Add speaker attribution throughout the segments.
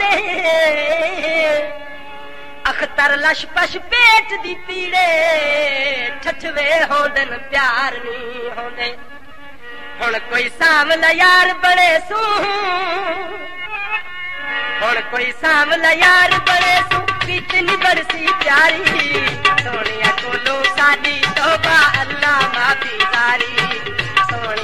Speaker 1: दे Akhtar lush पश पेट दी पीड़े ठठवे होंदन प्यार नी होंदे। हुन कोई सामला यार बड़े सू। हुन कोई सामला यार बड़े सू कितनी बरसी प्यारी। सोनिया कोलो अल्लाह माफी जारी हुन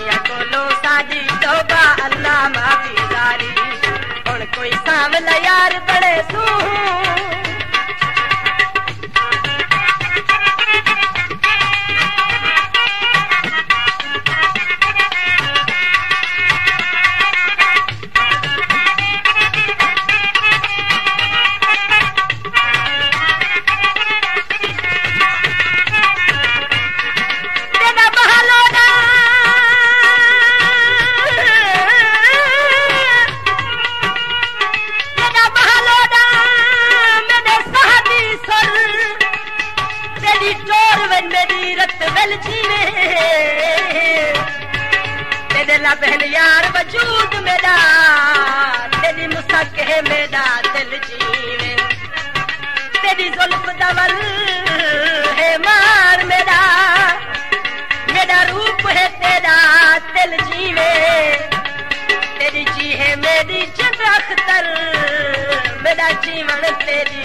Speaker 1: सांवला यार बड़े सूर चोर वन मेरी रत वेल जीवे। तेरे ला बहन यार वजूद मेरा तेरी मुसक है मेरा दिल जीवे। तेरी जुल्फ दवल है मार मेरा मेरा रूप है तेरा दिल जीवे। तेरी जी है मेरी जीवन तेरी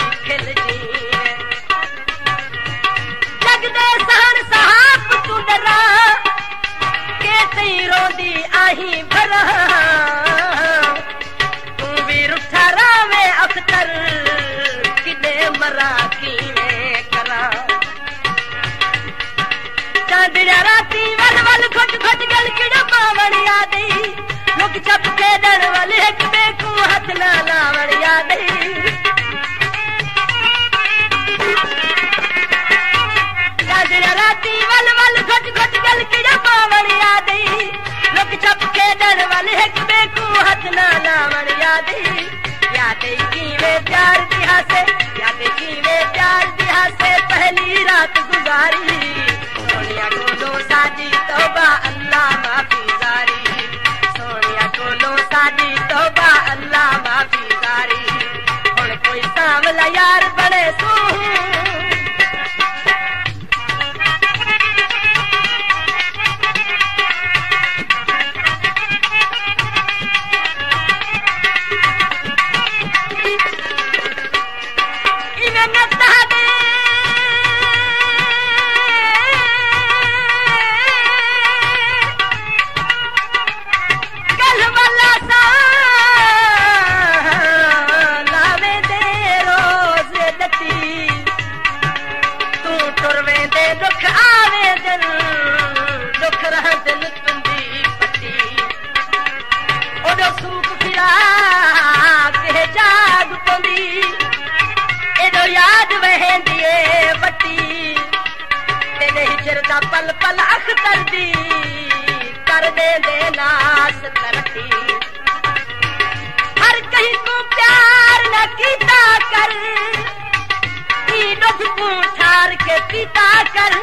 Speaker 1: जीवे रा 咱们来呀。दा पल पल अख्तर दी कर दे दे नास तरती हर कहीं तू प्यार न कीता कर दुख तू ठार के पीता कर।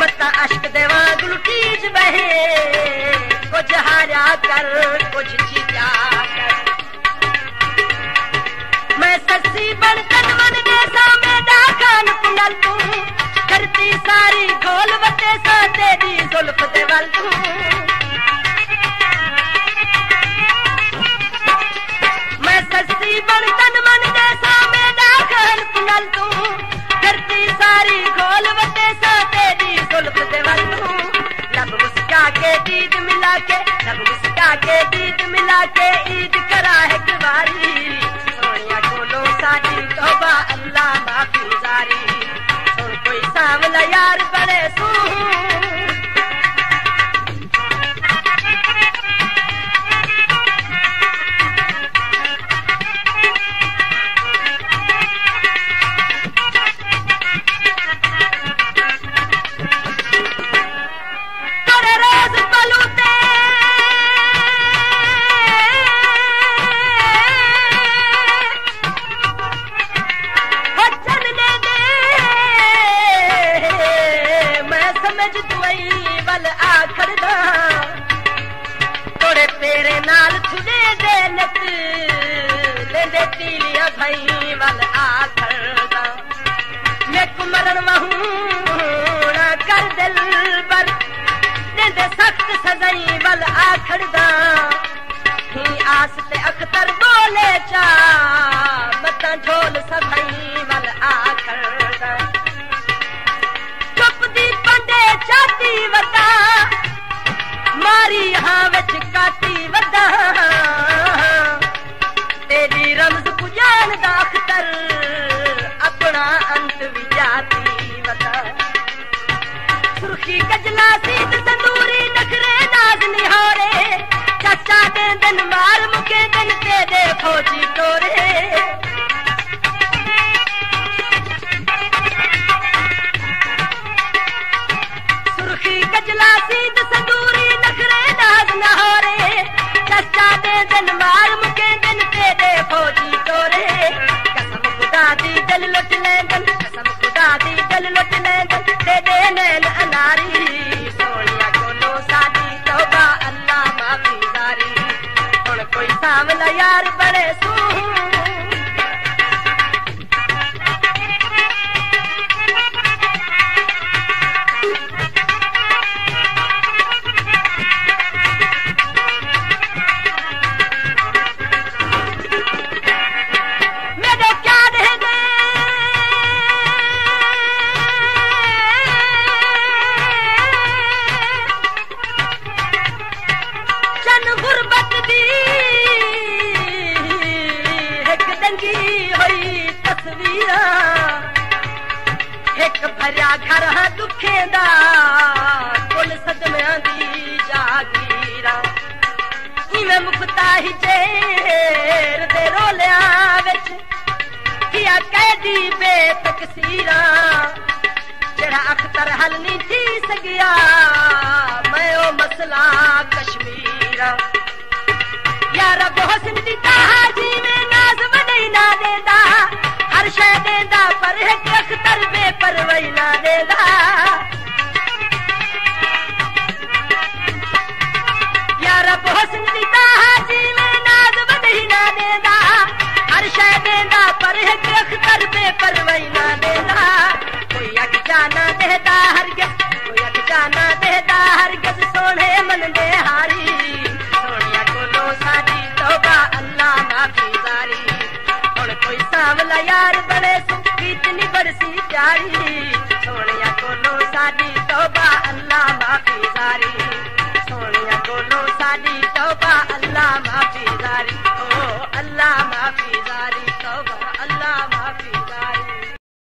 Speaker 1: मता अश्क दे वांग लुटीज बहे, कुछ हारा कर, कुछ जीता कर। मैं सस्सी बन सारी गोल वते सा तेरी जुल्फ दे वल मैं सस्सी बन तन मन दे सामे डाकान पुनल तू। करती सारी गोल वते सा तेरी जुल्फ दे वल तू। लब मुस्का के दीद मिला के, लब मुस्का के दीद मिला के ईद करा है कुवारी। सोनिया कोलो साडी तौबा आस ते अखतर बोले चा। मता झोल सपंदी चादी मारी सदमिय अखतर हल न सघिया मो मसला कश्मीर। यार बसि जी ती नाग वन हर शइ परे परव न सांवला यार बड़े बीतनी बरसी प्यारी। सोनिया कोलो साडी तौबा, अल्लाह माफ़ी जारी। सोनिया कोलो साडी तौबा, अल्लाह माफ़ी जारी। ओ, अल्लाह माफ़ी जारी, तौबा।